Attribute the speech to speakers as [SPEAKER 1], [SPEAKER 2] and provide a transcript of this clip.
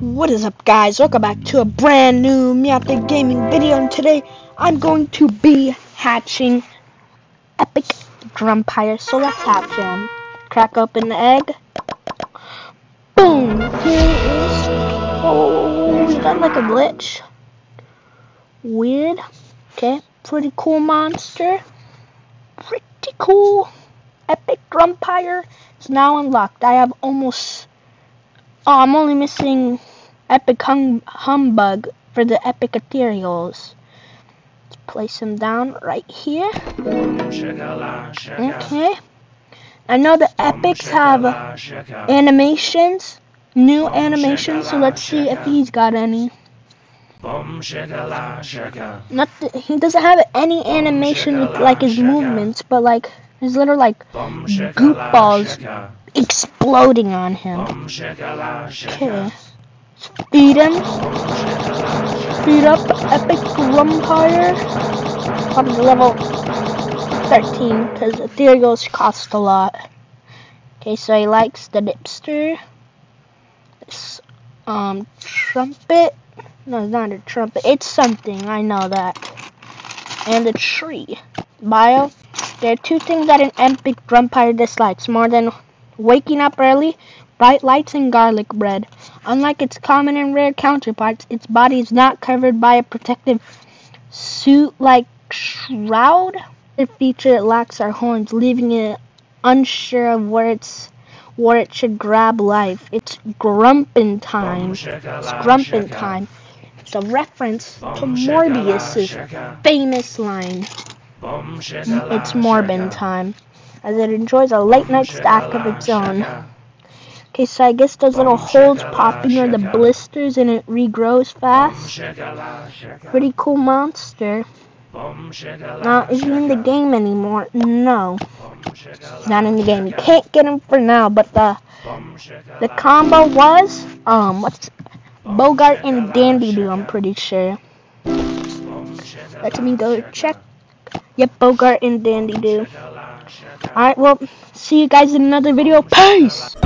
[SPEAKER 1] What is up guys? Welcome back to a brand new MeowThra Gaming video and today I'm going to be hatching Epic Grumpyre. So let's hatch him. Crack open the egg. Boom! Here is Oh is that like a glitch? Weird. Okay, pretty cool monster. Pretty cool. Epic Grumpyre is now unlocked. I have almost Oh, I'm only missing Epic hum Humbug for the Epic Ethereals. Let's place him down right here. Okay. I know the Epics have animations, new animations, so let's see if he's got any. Not he doesn't have any animation with like his movements, but like his little like goop balls exploding on him. Okay. Feed him. Speed up Epic Grumpyre. Probably level 13 because Ethereals cost a lot. Okay, so he likes the Dipster. This, um, Trumpet. No, it's not a trumpet. It's something. I know that. And a tree. Bio. There are two things that an epic Grumpyre dislikes more than waking up early, bright lights, and garlic bread. Unlike its common and rare counterparts, its body is not covered by a protective suit-like shroud. The feature it lacks are horns, leaving it unsure of where it's where it should grab life. It's grumpin time. It's grumpin time. It's a reference to Morbius's famous line. It's Morbin time as it enjoys a late night stack of its own. Okay, so I guess those little holes popping are the blisters and it regrows fast. Pretty cool monster. Now, is he in the game anymore? No. He's not in the game. You can't get him for now, but the the combo was, um, what's Bowgart and Dandidoo, I'm pretty sure. Let me go check. Yep, Bowgart and Dandidoo. Alright, well, see you guys in another video. Peace!